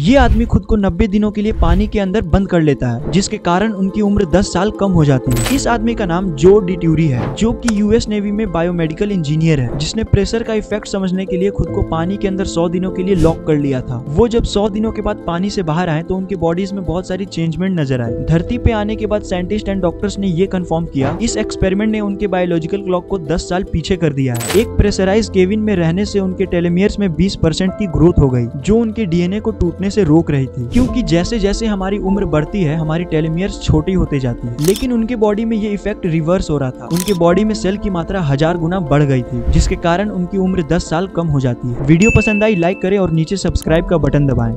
ये आदमी खुद को 90 दिनों के लिए पानी के अंदर बंद कर लेता है, जिसके कारण उनकी उम्र 10 साल कम हो जाती है। इस आदमी का नाम जो डिट्यूरी है, जो कि यूएस नेवी में बायोमेडिकल इंजीनियर है, जिसने प्रेशर का इफ़ेक्ट समझने के लिए खुद को पानी के अंदर 100 दिनों के लिए लॉक कर लिया था। वो जब 100 दिनों के बाद पानी से बाहर आए तो उनकी बॉडीज में बहुत सारी चेंजमेंट नज़र आए। धरती पे आने के बाद साइंटिस्ट एंड डॉक्टर्स ने ये कंफर्म किया, इस एक्सपेरिमेंट ने उनके बायोलॉजिकल क्लॉक को दस साल पीछे कर दिया है। एक प्रेशराइज केविन में रहने से उनके टेलीमियर्स में बीस की ग्रोथ हो गई, जो उनके डीएनए को टूटने से रोक रही थी। क्योंकि जैसे जैसे हमारी उम्र बढ़ती है, हमारी टेलीमियर्स छोटी होते जाती है। लेकिन उनके बॉडी में ये इफ़ेक्ट रिवर्स हो रहा था। उनके बॉडी में सेल की मात्रा हज़ार गुना बढ़ गई थी, जिसके कारण उनकी उम्र 10 साल कम हो जाती है। वीडियो पसंद आई लाइक करे और नीचे सब्सक्राइब का बटन दबाएँ।